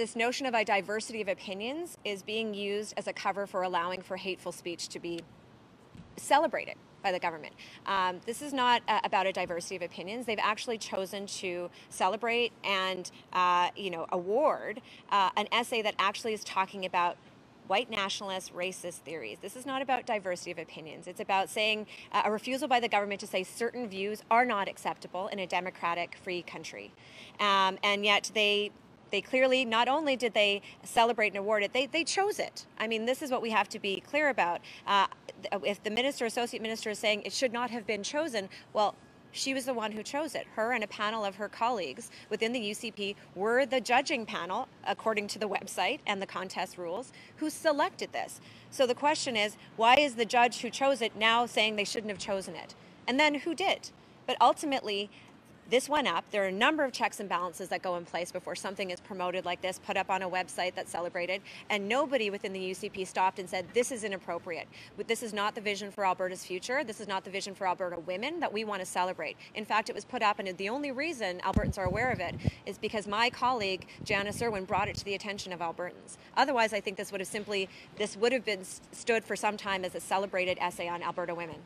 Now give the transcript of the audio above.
this notion of a diversity of opinions is being used as a cover for allowing for hateful speech to be celebrated by the government. Um, this is not uh, about a diversity of opinions. They've actually chosen to celebrate and, uh, you know, award uh, an essay that actually is talking about white nationalist, racist theories. This is not about diversity of opinions. It's about saying uh, a refusal by the government to say certain views are not acceptable in a democratic, free country. Um, and yet they they clearly not only did they celebrate and award it, they, they chose it. I mean, this is what we have to be clear about. Uh, if the minister, associate minister, is saying it should not have been chosen, well, she was the one who chose it. Her and a panel of her colleagues within the UCP were the judging panel, according to the website and the contest rules, who selected this. So the question is, why is the judge who chose it now saying they shouldn't have chosen it? And then who did? But ultimately, this went up. There are a number of checks and balances that go in place before something is promoted like this, put up on a website that's celebrated, and nobody within the UCP stopped and said, this is inappropriate. This is not the vision for Alberta's future. This is not the vision for Alberta women that we want to celebrate. In fact, it was put up, and the only reason Albertans are aware of it is because my colleague, Janis Irwin, brought it to the attention of Albertans. Otherwise, I think this would have simply, this would have been stood for some time as a celebrated essay on Alberta women.